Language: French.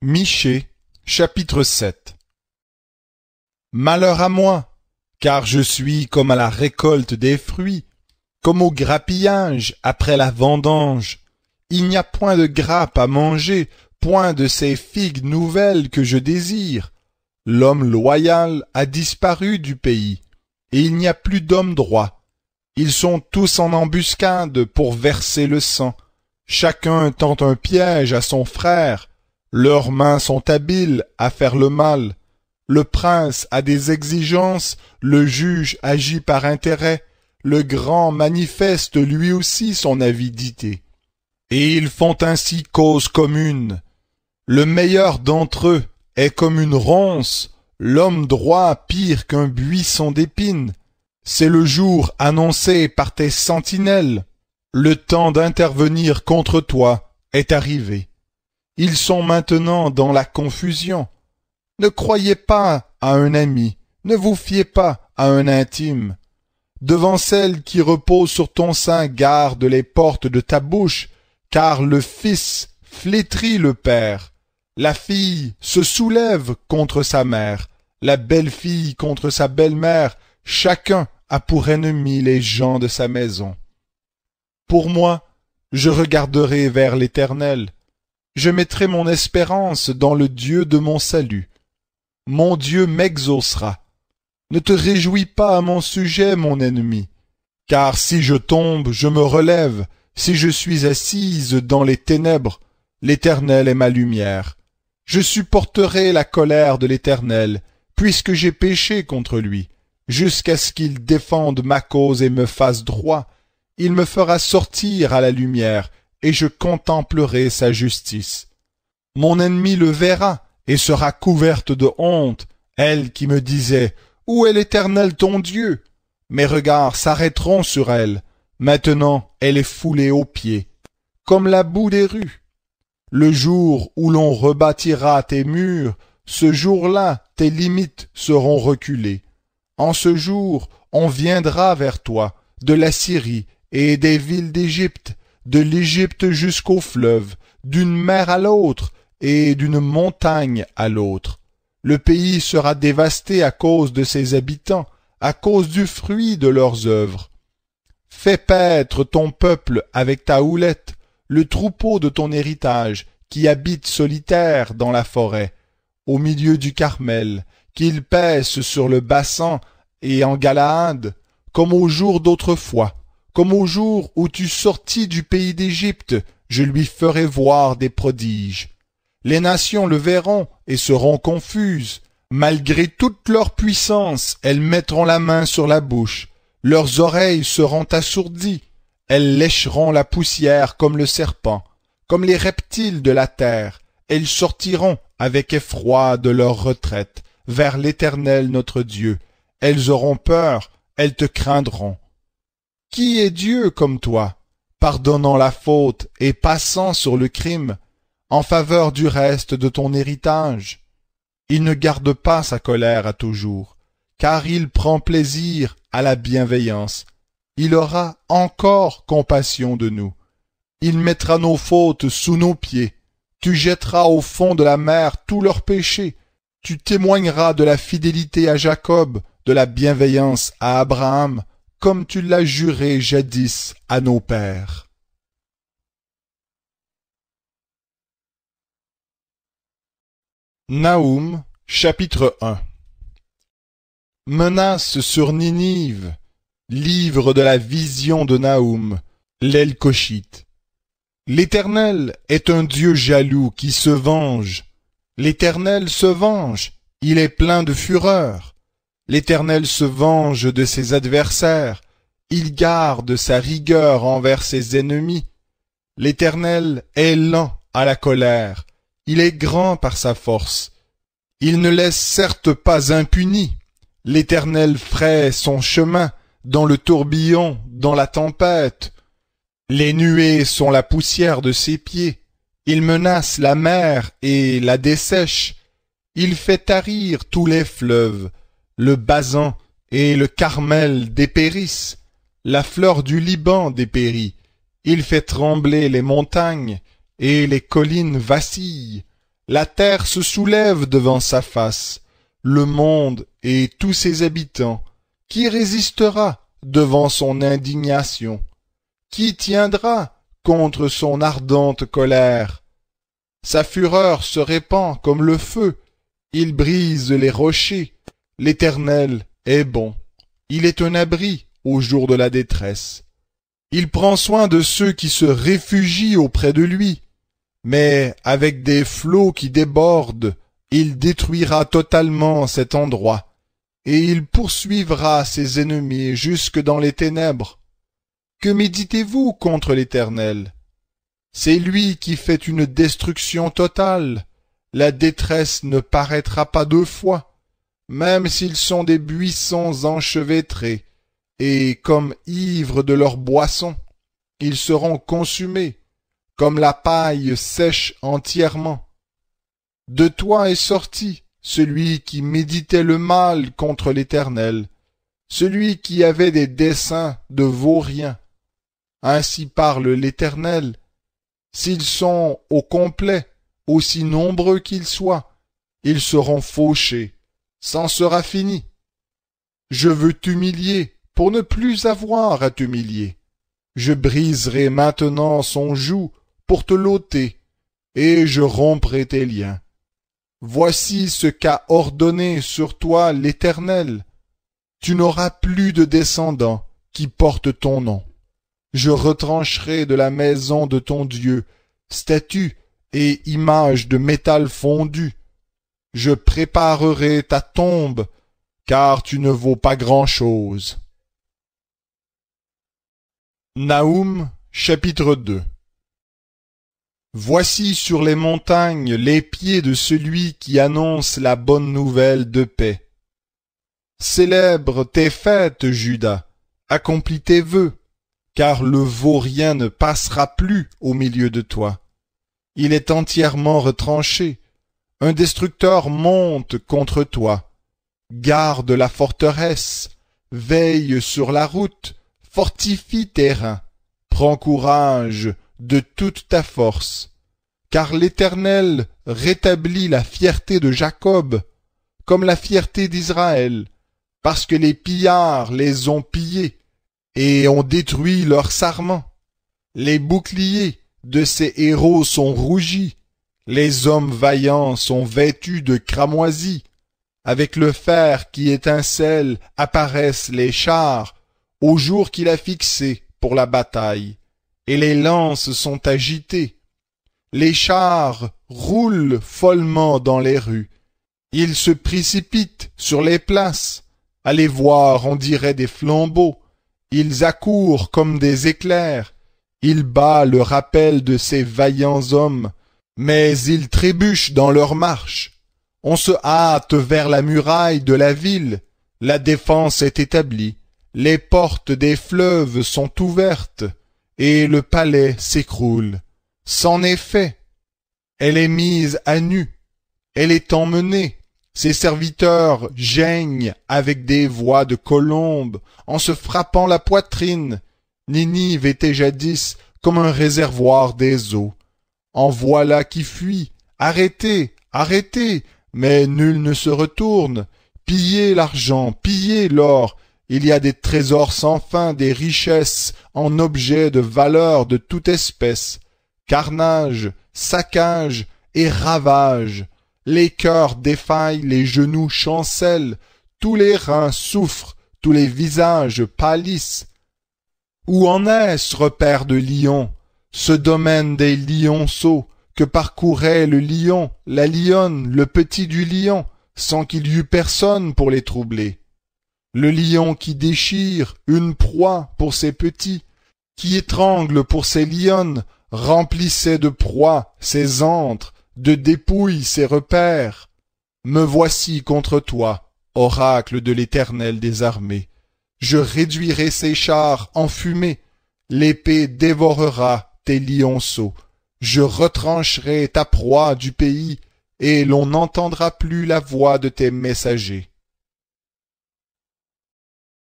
Michée, chapitre 7 Malheur à moi, car je suis comme à la récolte des fruits, comme au grappillage après la vendange. Il n'y a point de grappe à manger, point de ces figues nouvelles que je désire. L'homme loyal a disparu du pays, et il n'y a plus d'homme droit. Ils sont tous en embuscade pour verser le sang. Chacun tend un piège à son frère, leurs mains sont habiles à faire le mal. Le prince a des exigences, le juge agit par intérêt, le grand manifeste lui aussi son avidité. Et ils font ainsi cause commune. Le meilleur d'entre eux est comme une ronce, l'homme droit pire qu'un buisson d'épines. C'est le jour annoncé par tes sentinelles. Le temps d'intervenir contre toi est arrivé. Ils sont maintenant dans la confusion. Ne croyez pas à un ami, ne vous fiez pas à un intime. Devant celle qui repose sur ton sein, garde les portes de ta bouche, car le fils flétrit le père. La fille se soulève contre sa mère, la belle-fille contre sa belle-mère, chacun a pour ennemi les gens de sa maison. Pour moi, je regarderai vers l'Éternel, je mettrai mon espérance dans le Dieu de mon salut. Mon Dieu m'exaucera. Ne te réjouis pas à mon sujet, mon ennemi, car si je tombe, je me relève, si je suis assise dans les ténèbres, l'Éternel est ma lumière. Je supporterai la colère de l'Éternel, puisque j'ai péché contre lui, jusqu'à ce qu'il défende ma cause et me fasse droit. Il me fera sortir à la lumière, et je contemplerai sa justice. Mon ennemi le verra et sera couverte de honte, elle qui me disait Où est l'Éternel ton Dieu? Mes regards s'arrêteront sur elle. Maintenant elle est foulée aux pieds, comme la boue des rues. Le jour où l'on rebâtira tes murs, ce jour-là tes limites seront reculées. En ce jour on viendra vers toi de la Syrie et des villes d'Égypte, de l'Égypte jusqu'au fleuve, d'une mer à l'autre, et d'une montagne à l'autre. Le pays sera dévasté à cause de ses habitants, à cause du fruit de leurs œuvres. Fais paître ton peuple avec ta houlette, le troupeau de ton héritage, qui habite solitaire dans la forêt, au milieu du Carmel, qu'il pèse sur le bassin et en Galaad, comme au jour d'autrefois, comme au jour où tu sortis du pays d'Égypte, je lui ferai voir des prodiges. Les nations le verront et seront confuses. Malgré toute leur puissance, elles mettront la main sur la bouche. Leurs oreilles seront assourdies. Elles lécheront la poussière comme le serpent, comme les reptiles de la terre. Elles sortiront avec effroi de leur retraite vers l'Éternel notre Dieu. Elles auront peur, elles te craindront. Qui est Dieu comme toi, pardonnant la faute et passant sur le crime, en faveur du reste de ton héritage? Il ne garde pas sa colère à toujours, car il prend plaisir à la bienveillance. Il aura encore compassion de nous. Il mettra nos fautes sous nos pieds. Tu jetteras au fond de la mer tous leurs péchés. Tu témoigneras de la fidélité à Jacob, de la bienveillance à Abraham, comme tu l'as juré jadis à nos pères. Naoum, chapitre 1 Menace sur Ninive, livre de la vision de Naoum, l'Elcochite. L'Éternel est un Dieu jaloux qui se venge. L'Éternel se venge, il est plein de fureur. L'Éternel se venge de ses adversaires, il garde sa rigueur envers ses ennemis. L'Éternel est lent à la colère, il est grand par sa force. Il ne laisse certes pas impuni. L'Éternel fraie son chemin dans le tourbillon, dans la tempête. Les nuées sont la poussière de ses pieds. Il menace la mer et la dessèche. Il fait tarir tous les fleuves le basan et le carmel dépérissent, la fleur du Liban dépérit, il fait trembler les montagnes, et les collines vacillent, La terre se soulève devant sa face, le monde et tous ses habitants. Qui résistera devant son indignation? Qui tiendra contre son ardente colère? Sa fureur se répand comme le feu, il brise les rochers, l'Éternel est bon, il est un abri au jour de la détresse. Il prend soin de ceux qui se réfugient auprès de lui, mais avec des flots qui débordent, il détruira totalement cet endroit, et il poursuivra ses ennemis jusque dans les ténèbres. Que méditez-vous contre l'Éternel? C'est lui qui fait une destruction totale. La détresse ne paraîtra pas deux fois, même s'ils sont des buissons enchevêtrés, et comme ivres de leur boisson, ils seront consumés, comme la paille sèche entièrement. De toi est sorti celui qui méditait le mal contre l'Éternel, celui qui avait des desseins de vauriens. Ainsi parle l'Éternel. S'ils sont au complet, aussi nombreux qu'ils soient, ils seront fauchés, c'en sera fini. Je veux t'humilier pour ne plus avoir à t'humilier. Je briserai maintenant son joug pour te l'ôter, et je romprai tes liens. Voici ce qu'a ordonné sur toi l'Éternel. Tu n'auras plus de descendants qui portent ton nom. Je retrancherai de la maison de ton Dieu statue et image de métal fondu. Je préparerai ta tombe, car tu ne vaux pas grand-chose. Naoum chapitre 2 Voici sur les montagnes les pieds de celui qui annonce la bonne nouvelle de paix. Célèbre tes fêtes, Judas, accomplis tes vœux, car le vaurien ne passera plus au milieu de toi. Il est entièrement retranché. Un destructeur monte contre toi. Garde la forteresse, veille sur la route, fortifie tes reins, prends courage de toute ta force, car l'Éternel rétablit la fierté de Jacob, comme la fierté d'Israël, parce que les pillards les ont pillés, et ont détruit leurs sarments. Les boucliers de ces héros sont rougis, les hommes vaillants sont vêtus de cramoisis, avec le fer qui étincelle apparaissent les chars, au jour qu'il a fixé pour la bataille, et les lances sont agitées. Les chars roulent follement dans les rues. Ils se précipitent sur les places. À les voir, on dirait des flambeaux. Ils accourent comme des éclairs. Ils bat le rappel de ces vaillants hommes, mais ils trébuchent dans leur marche. On se hâte vers la muraille de la ville. La défense est établie les portes des fleuves sont ouvertes, et le palais s'écroule. C'en est fait. Elle est mise à nu, elle est emmenée. Ses serviteurs geignent avec des voix de colombes, en se frappant la poitrine. Ninive était jadis comme un réservoir des eaux. En voilà qui fuit. Arrêtez, arrêtez, mais nul ne se retourne. Pillez l'argent, pillez l'or, il y a des trésors sans fin, des richesses en objets de valeur de toute espèce, carnage, saccage et ravage. Les cœurs défaillent, les genoux chancellent, tous les reins souffrent, tous les visages pâlissent. Où en est ce repère de lion, ce domaine des lionceaux que parcourait le lion, la lionne, le petit du lion, sans qu'il y eût personne pour les troubler le lion qui déchire une proie pour ses petits, qui étrangle pour ses lionnes, remplissait de proie ses antres, de dépouilles ses repères. Me voici contre toi, oracle de l'Éternel des armées. Je réduirai ses chars en fumée, l'épée dévorera je retrancherai ta proie du pays, et l'on n'entendra plus la voix de tes messagers.